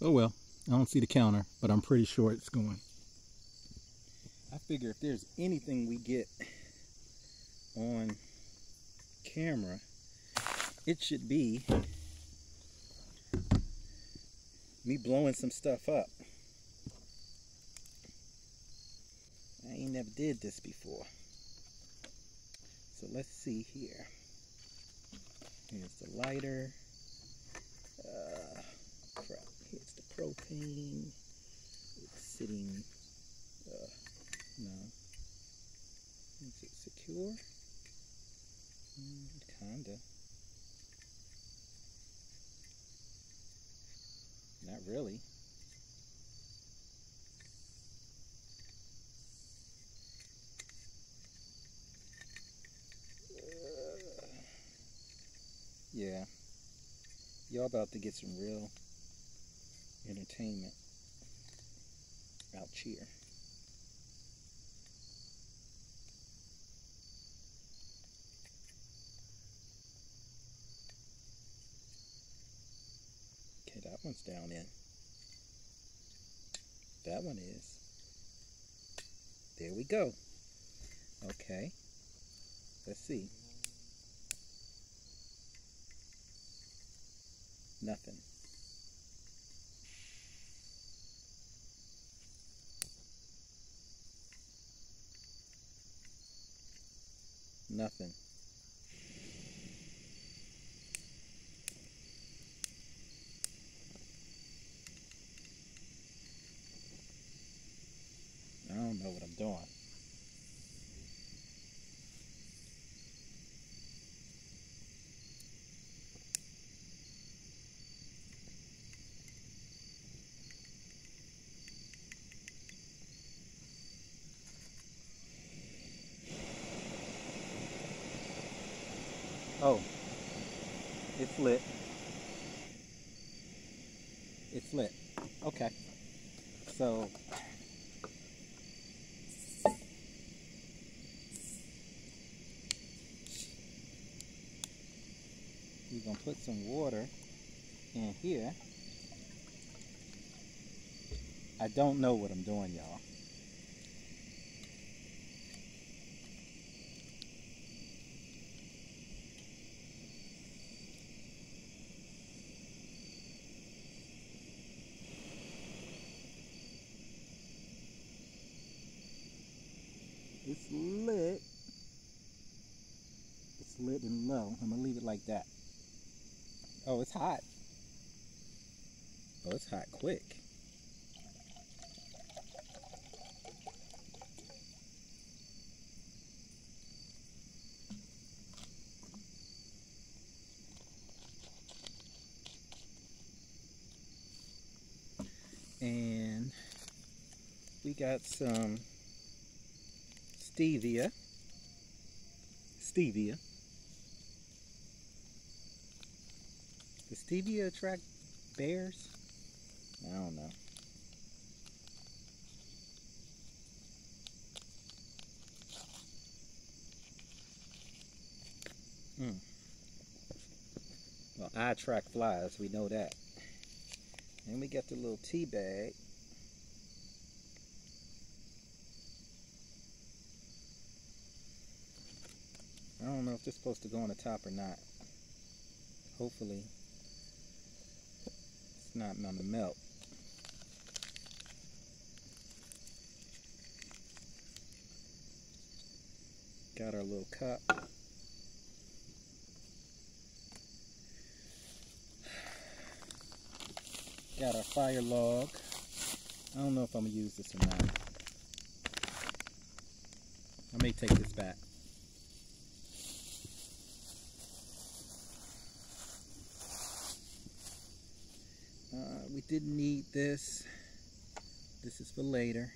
Oh well, I don't see the counter, but I'm pretty sure it's going. I figure if there's anything we get on camera, it should be me blowing some stuff up. I ain't never did this before. So let's see here. Here's the lighter. Uh, crap. Here's the propane. It's sitting. Uh, no. Is it secure? Mm, kinda. Not really. Yeah. Y'all about to get some real entertainment out here. Okay, that one's down in. That one is. There we go. Okay. Let's see. Nothing. Nothing. I don't know what I'm doing. Oh, it's lit. It's lit. Okay. So, we're going to put some water in here. I don't know what I'm doing, y'all. It's lit. It's lit and low. I'm gonna leave it like that. Oh, it's hot. Oh, it's hot quick. And we got some stevia. Stevia. Does stevia attract bears? I don't know. Hmm. Well, I attract flies, we know that. And we got the little tea bag. I don't know if is supposed to go on the top or not. Hopefully, it's not gonna melt. Got our little cup. Got our fire log. I don't know if I'm gonna use this or not. I may take this back. Uh, we didn't need this. This is for later.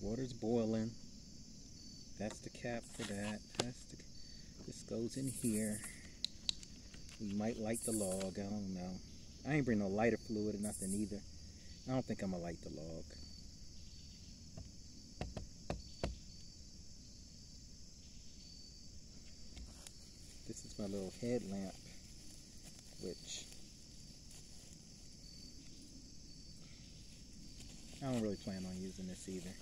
Water's boiling. That's the cap for that. That's the, this goes in here. We might light the log. I don't know. I ain't bring no lighter fluid or nothing either. I don't think I'm gonna light the log. This is my little headlamp, which I don't really plan on using this either.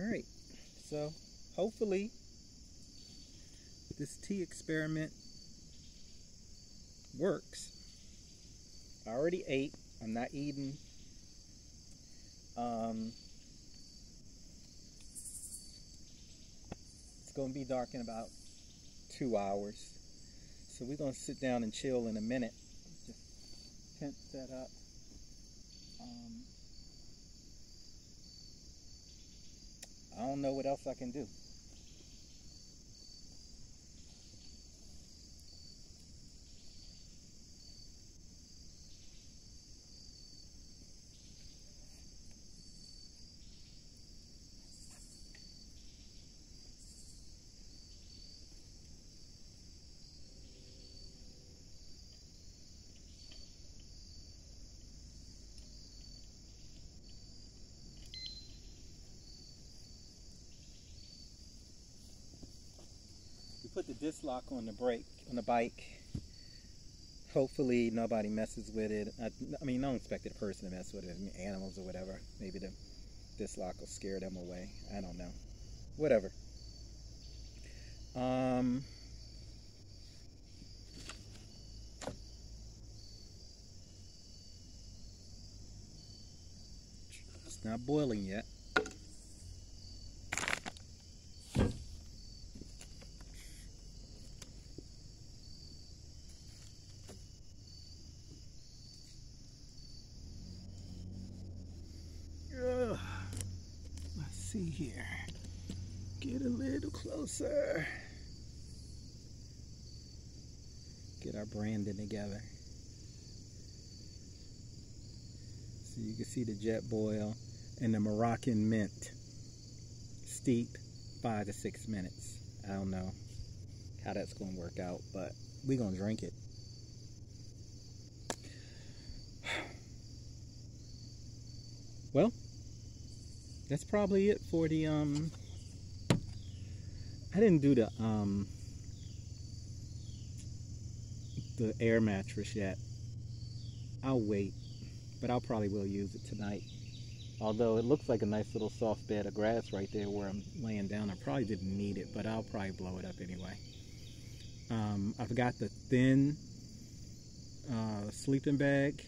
Alright, so hopefully this tea experiment works. I already ate. I'm not eating. Um, it's going to be dark in about two hours. So we're going to sit down and chill in a minute. Just tent set up. Um, I don't know what else I can do. We put the disc lock on the brake on the bike. Hopefully nobody messes with it. I, I mean, no expected person to mess with it. I mean, animals or whatever. Maybe the disc lock will scare them away. I don't know. Whatever. Um. It's not boiling yet. Ugh. Let's see here. Get a little closer. Get our branding together. So you can see the JetBoil and the Moroccan mint. Steep, five to six minutes. I don't know how that's going to work out, but we're going to drink it. Well, that's probably it for the um I didn't do the um the air mattress yet. I'll wait, but I'll probably will use it tonight. Although it looks like a nice little soft bed of grass right there where I'm laying down. I probably didn't need it, but I'll probably blow it up anyway. Um, I've got the thin uh, sleeping bag,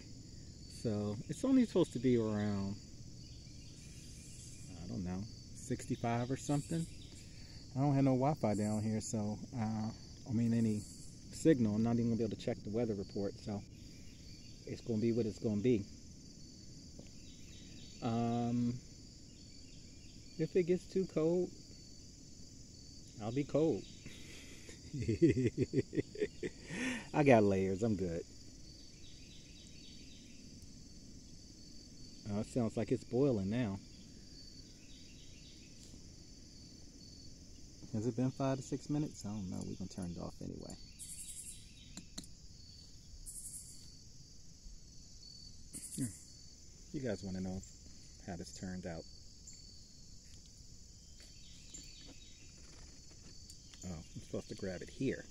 so it's only supposed to be around don't know, 65 or something. I don't have no Wi-Fi down here, so uh, I mean any signal. I'm not even gonna be able to check the weather report, so it's gonna be what it's gonna be. Um, if it gets too cold, I'll be cold. I got layers. I'm good. Uh, it sounds like it's boiling now. Has it been five to six minutes? I don't know. We're gonna turn it off anyway. You guys want to know how this turned out? Oh, I'm supposed to grab it here.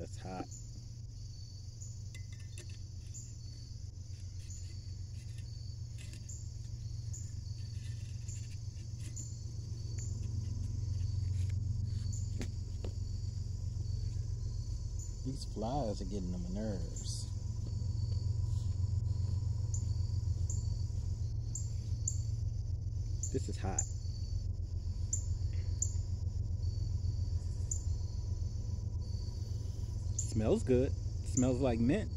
That's hot. These flies are getting on my nerves. This is hot. Smells good. Smells like mint.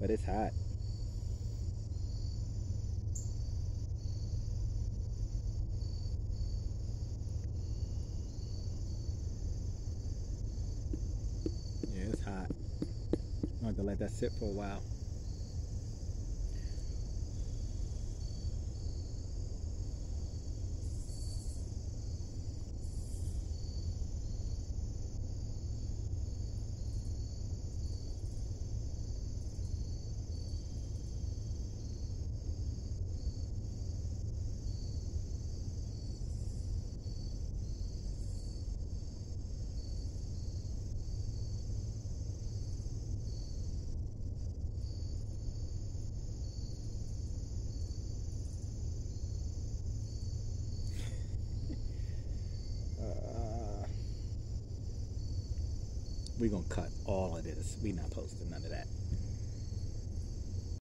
But it's hot. Yeah, it's hot. I'm going to let that sit for a while. We gonna cut all of this. We not posting none of that.